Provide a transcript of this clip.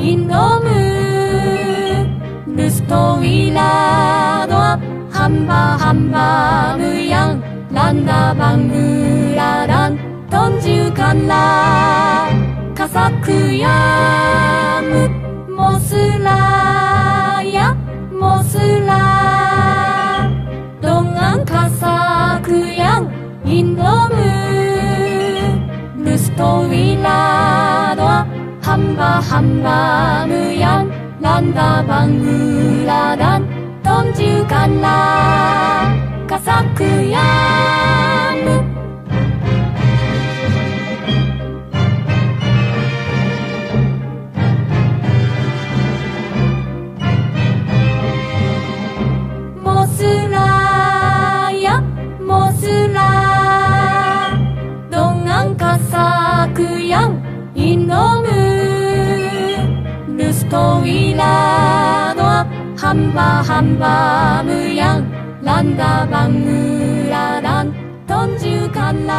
이놈은 루스토이라도 한바 한바 무양 난다 방구라란 던주간라 가사쿠야 무모스라 はハンマムヤンランダバングラダン。トンジュカンラカサクヤム。モスラや。モスラドンアンカサクヤン。イノム 토이라노 한바 한바 무양 란다 방무라란 던주간라 가사크야